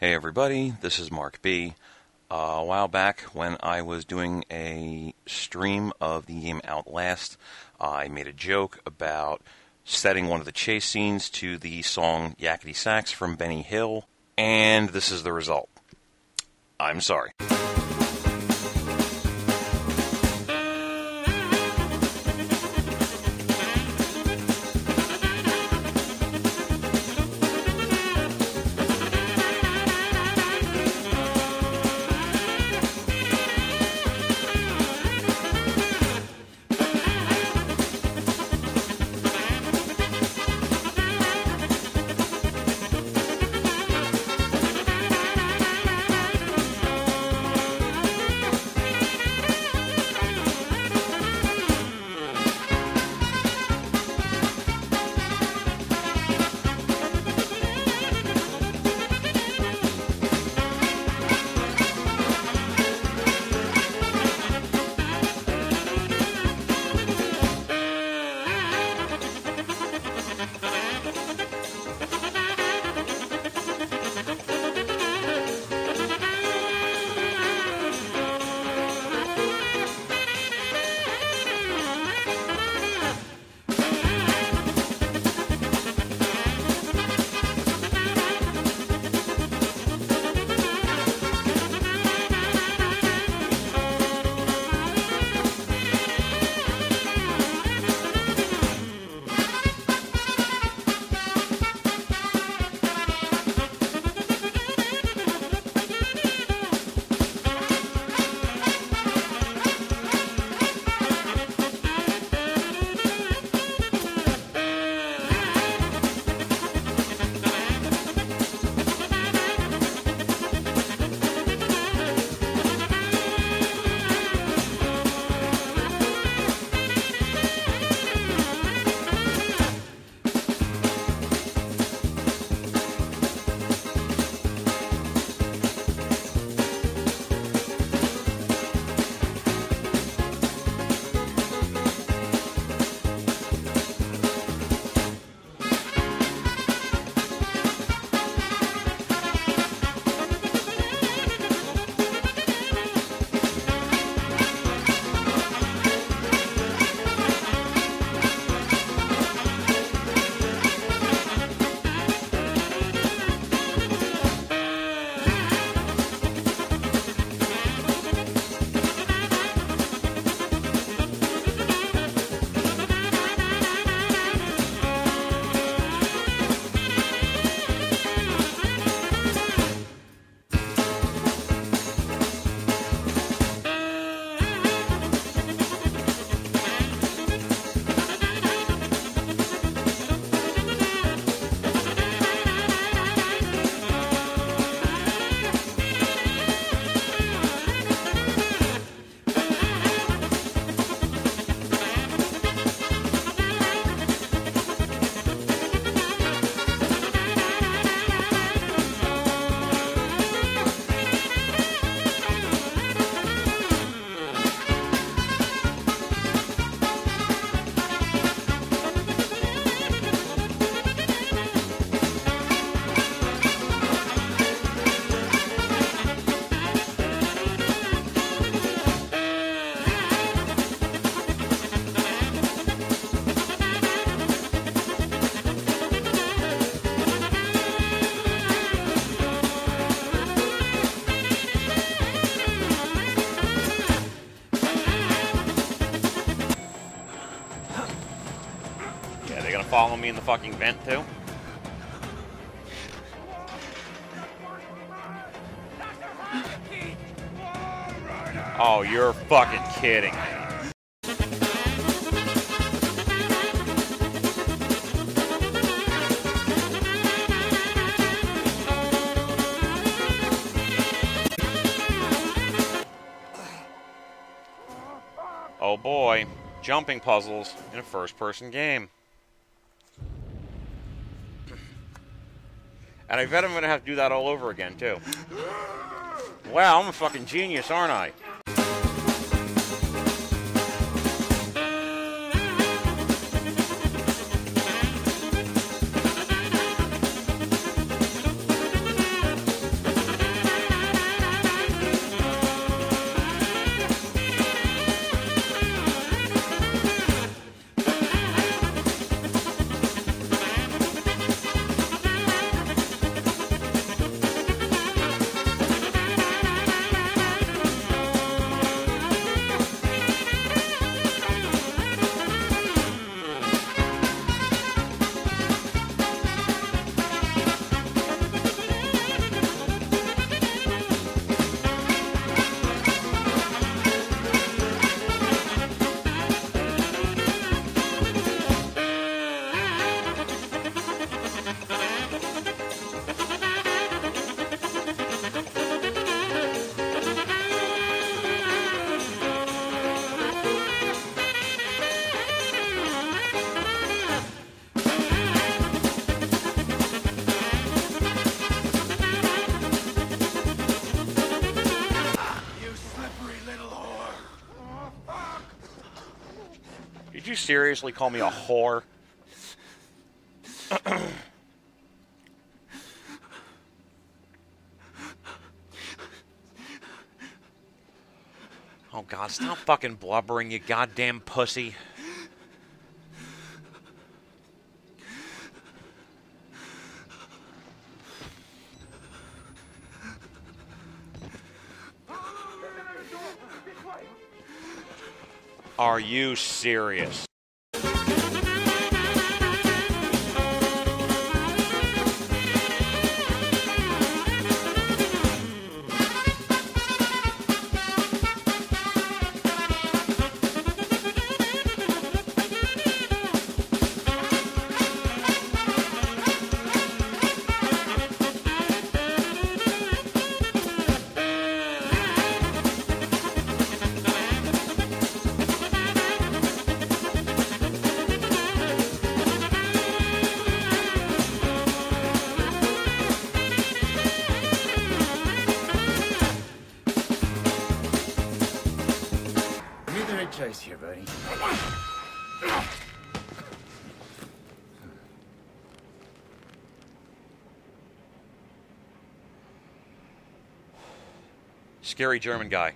Hey everybody, this is Mark B. Uh, a while back, when I was doing a stream of the game Outlast, I made a joke about setting one of the chase scenes to the song Yakety Sax from Benny Hill, and this is the result. I'm sorry. Follow me in the fucking vent too? Oh, you're fucking kidding me. Oh boy, jumping puzzles in a first person game. And I bet I'm gonna have to do that all over again too. Wow, I'm a fucking genius, aren't I? Seriously call me a whore? oh God! Stop fucking blubbering, you goddamn pussy. Are you serious? Scary German guy.